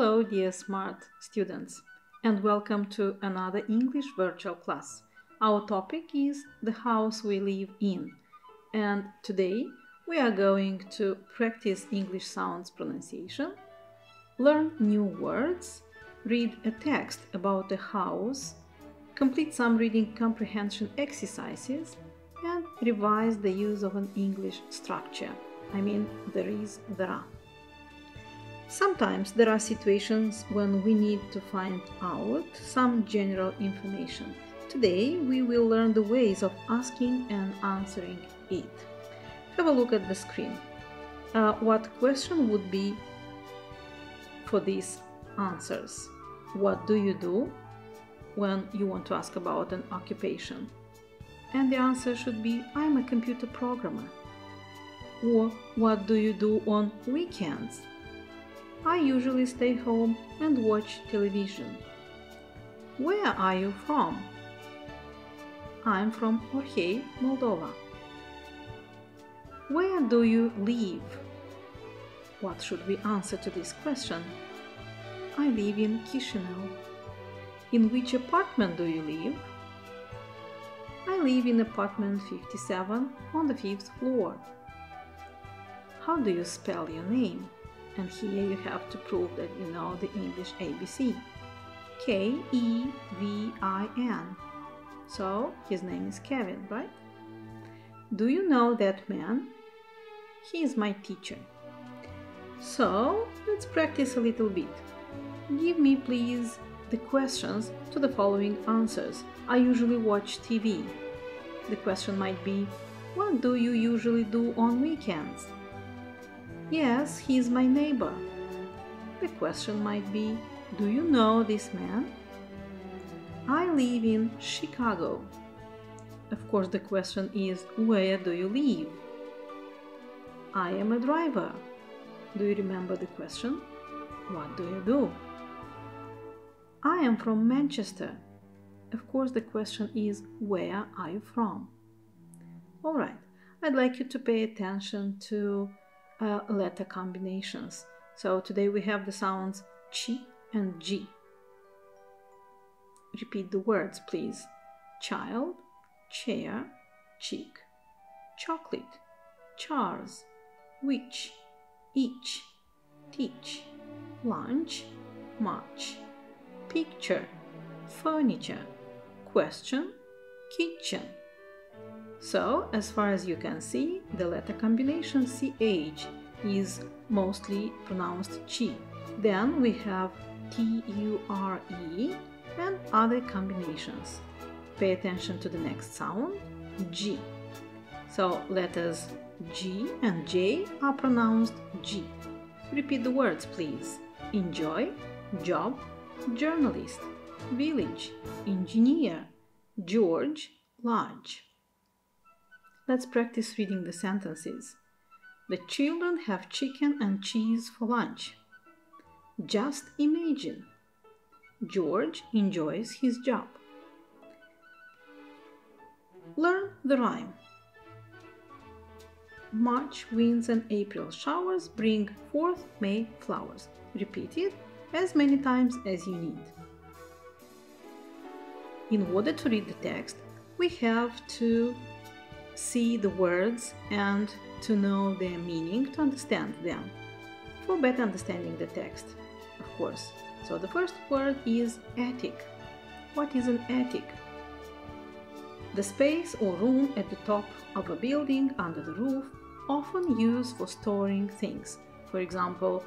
Hello, dear smart students, and welcome to another English virtual class. Our topic is the house we live in, and today we are going to practice English sounds pronunciation, learn new words, read a text about a house, complete some reading comprehension exercises, and revise the use of an English structure. I mean, there is, there are. Sometimes there are situations when we need to find out some general information. Today we will learn the ways of asking and answering it. Have a look at the screen. Uh, what question would be for these answers? What do you do when you want to ask about an occupation? And the answer should be I'm a computer programmer. Or what do you do on weekends? I usually stay home and watch television. Where are you from? I'm from Orhei, Moldova. Where do you live? What should we answer to this question? I live in Chisinau. In which apartment do you live? I live in apartment 57 on the fifth floor. How do you spell your name? And here you have to prove that you know the English ABC. K E V I N. So his name is Kevin, right? Do you know that man? He is my teacher. So let's practice a little bit. Give me, please, the questions to the following answers. I usually watch TV. The question might be What do you usually do on weekends? Yes, he is my neighbor. The question might be Do you know this man? I live in Chicago. Of course, the question is Where do you live? I am a driver. Do you remember the question? What do you do? I am from Manchester. Of course, the question is Where are you from? Alright, I'd like you to pay attention to uh, letter combinations. So today we have the sounds chi and g. Repeat the words, please. Child, chair, cheek, chocolate, chars, which, each, teach, lunch, march, picture, furniture, question, kitchen. So, as far as you can see, the letter combination CH is mostly pronounced chi. Then we have T-U-R-E and other combinations. Pay attention to the next sound, G. So letters G and J are pronounced G. Repeat the words, please. Enjoy, job, journalist, village, engineer, George, large. Let's practice reading the sentences. The children have chicken and cheese for lunch. Just imagine. George enjoys his job. Learn the rhyme. March winds and April showers bring forth May flowers. Repeat it as many times as you need. In order to read the text, we have to see the words and to know their meaning, to understand them, for better understanding the text, of course. So the first word is attic. What is an attic? The space or room at the top of a building under the roof, often used for storing things. For example,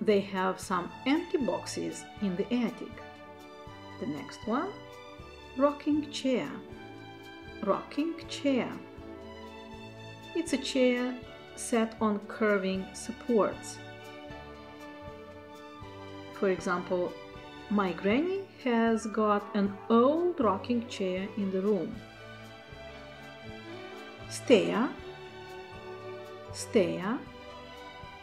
they have some empty boxes in the attic. The next one, rocking chair rocking chair. It's a chair set on curving supports. For example, my granny has got an old rocking chair in the room. Stair, stair,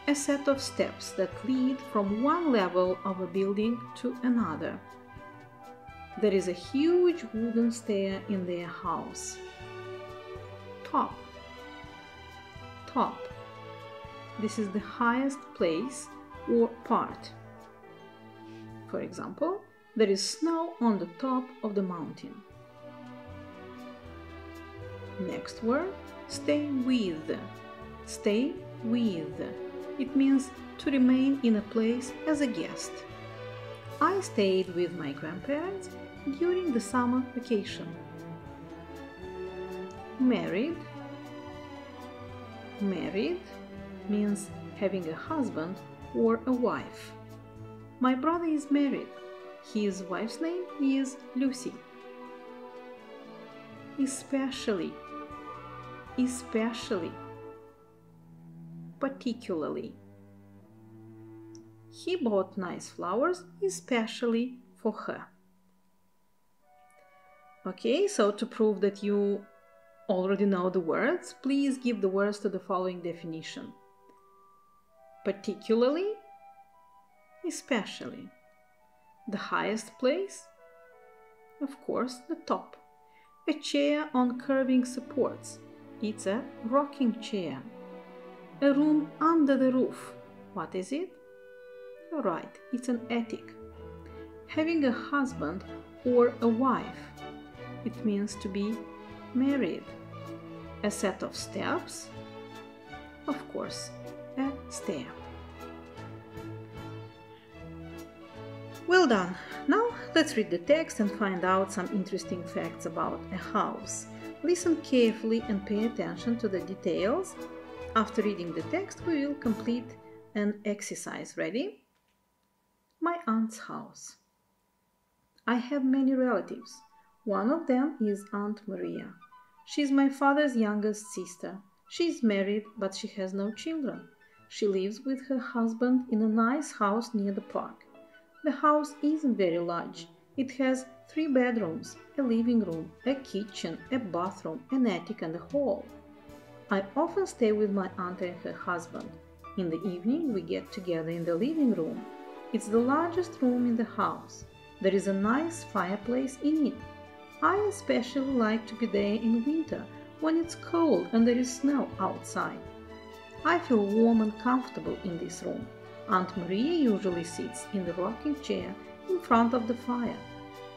a set of steps that lead from one level of a building to another. There is a huge wooden stair in their house. Top. Top. This is the highest place or part. For example, there is snow on the top of the mountain. Next word, stay with. Stay with. It means to remain in a place as a guest. I stayed with my grandparents during the summer vacation. Married. Married means having a husband or a wife. My brother is married. His wife's name is Lucy. Especially. Especially. Particularly. He bought nice flowers especially for her. Okay, so to prove that you already know the words, please give the words to the following definition. Particularly, especially. The highest place? Of course, the top. A chair on curving supports. It's a rocking chair. A room under the roof. What is it? Right, it's an attic. Having a husband or a wife. It means to be married. A set of steps? Of course, a stair. Well done. Now let's read the text and find out some interesting facts about a house. Listen carefully and pay attention to the details. After reading the text, we will complete an exercise. Ready? My aunt's house. I have many relatives. One of them is Aunt Maria. She is my father's youngest sister. She is married, but she has no children. She lives with her husband in a nice house near the park. The house isn't very large. It has three bedrooms, a living room, a kitchen, a bathroom, an attic, and a hall. I often stay with my aunt and her husband. In the evening, we get together in the living room. It's the largest room in the house. There is a nice fireplace in it. I especially like to be there in winter when it's cold and there is snow outside. I feel warm and comfortable in this room. Aunt Maria usually sits in the rocking chair in front of the fire.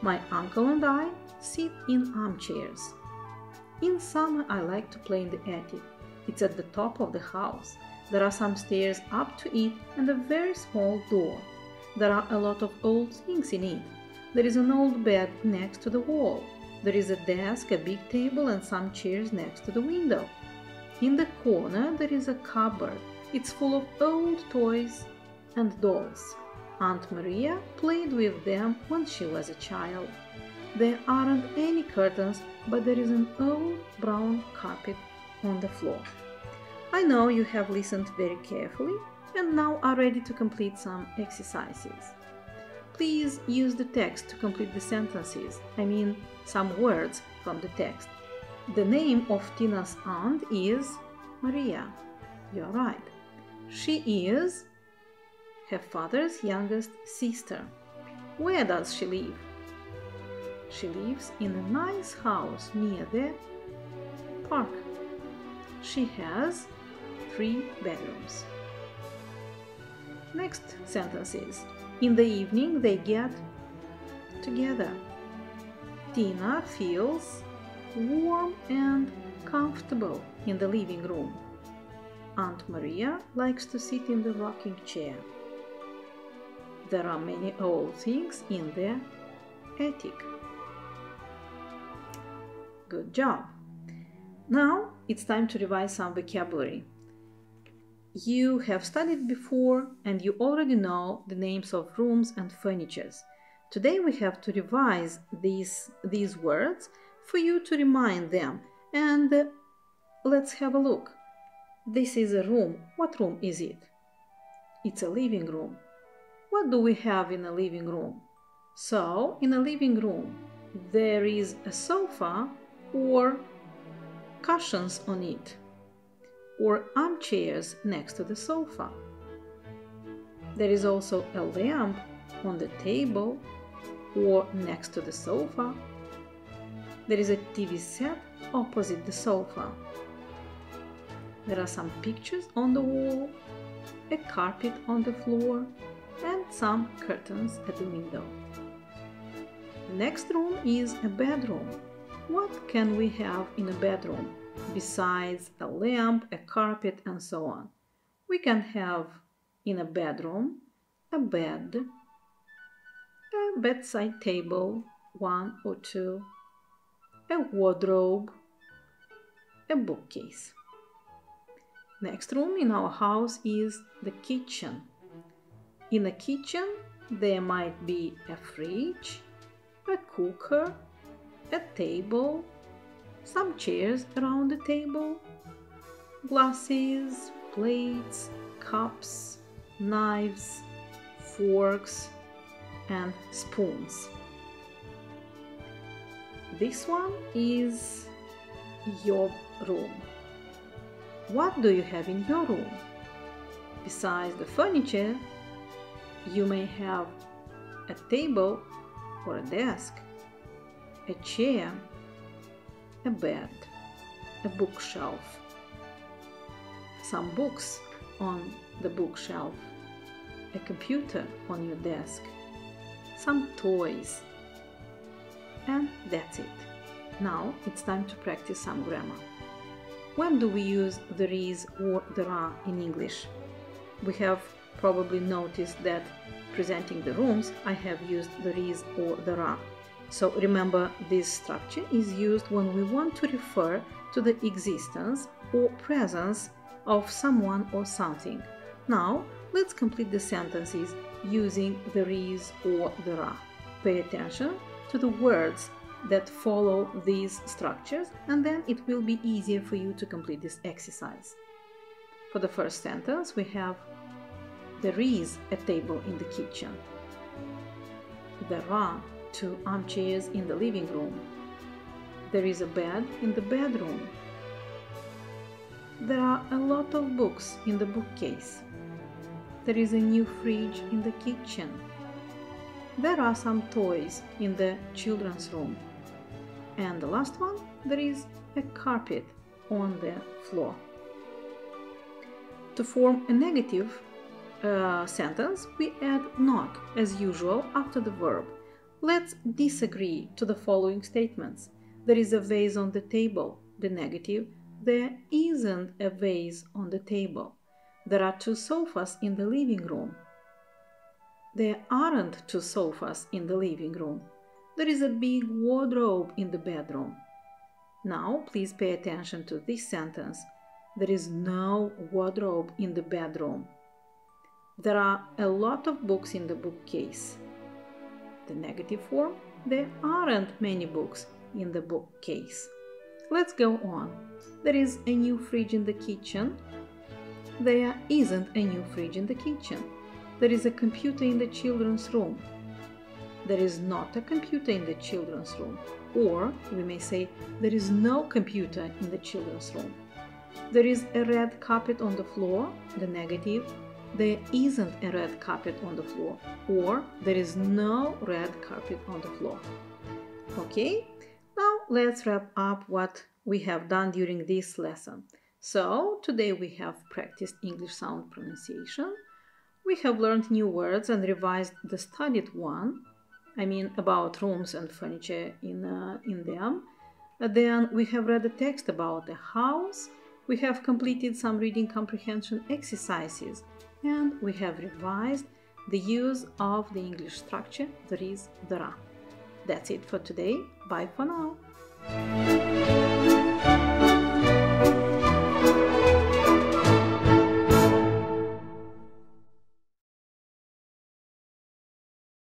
My uncle and I sit in armchairs. In summer, I like to play in the attic. It's at the top of the house. There are some stairs up to it and a very small door. There are a lot of old things in it. There is an old bed next to the wall. There is a desk, a big table, and some chairs next to the window. In the corner, there is a cupboard. It's full of old toys and dolls. Aunt Maria played with them when she was a child. There aren't any curtains, but there is an old brown carpet on the floor. I know you have listened very carefully and now are ready to complete some exercises. Please use the text to complete the sentences, I mean some words from the text. The name of Tina's aunt is Maria. You're right. She is her father's youngest sister. Where does she live? She lives in a nice house near the park. She has three bedrooms. Next sentence is In the evening they get together. Tina feels warm and comfortable in the living room. Aunt Maria likes to sit in the rocking chair. There are many old things in the attic. Good job! Now it's time to revise some vocabulary. You have studied before and you already know the names of rooms and furnitures. Today we have to revise these, these words for you to remind them. And uh, let's have a look. This is a room. What room is it? It's a living room. What do we have in a living room? So, in a living room, there is a sofa or cushions on it or armchairs next to the sofa. There is also a lamp on the table or next to the sofa. There is a TV set opposite the sofa. There are some pictures on the wall, a carpet on the floor, and some curtains at the window. The next room is a bedroom. What can we have in a bedroom besides a lamp, a carpet, and so on? We can have in a bedroom a bed, a bedside table, one or two, a wardrobe, a bookcase. Next room in our house is the kitchen. In the kitchen, there might be a fridge, a cooker, a table, some chairs around the table, glasses, plates, cups, knives, forks, and spoons. This one is your room. What do you have in your room? Besides the furniture, you may have a table or a desk, a chair, a bed, a bookshelf, some books on the bookshelf, a computer on your desk, some toys, and that's it. Now it's time to practice some grammar. When do we use there is or there are in English? We have probably noticed that presenting the rooms I have used there is or there are. So remember this structure is used when we want to refer to the existence or presence of someone or something. Now let's complete the sentences using the there is or there are. Pay attention to the words that follow these structures and then it will be easier for you to complete this exercise. For the first sentence we have there is a table in the kitchen. There are two armchairs in the living room. There is a bed in the bedroom. There are a lot of books in the bookcase. There is a new fridge in the kitchen. There are some toys in the children's room. And the last one, there is a carpet on the floor. To form a negative uh, sentence, we add not as usual after the verb. Let's disagree to the following statements. There is a vase on the table, the negative. There isn't a vase on the table. There are two sofas in the living room. There aren't two sofas in the living room. There is a big wardrobe in the bedroom. Now, please pay attention to this sentence. There is no wardrobe in the bedroom. There are a lot of books in the bookcase. The negative form, there aren't many books in the bookcase. Let's go on. There is a new fridge in the kitchen. There isn't a new fridge in the kitchen. There is a computer in the children's room there is not a computer in the children's room. Or we may say, there is no computer in the children's room. There is a red carpet on the floor, the negative. There isn't a red carpet on the floor. Or there is no red carpet on the floor. Okay, now let's wrap up what we have done during this lesson. So, today we have practiced English sound pronunciation. We have learned new words and revised the studied one. I mean about rooms and furniture in, uh, in them. Uh, then we have read a text about a house, we have completed some reading comprehension exercises, and we have revised the use of the English structure there is, there are. That's it for today. Bye for now.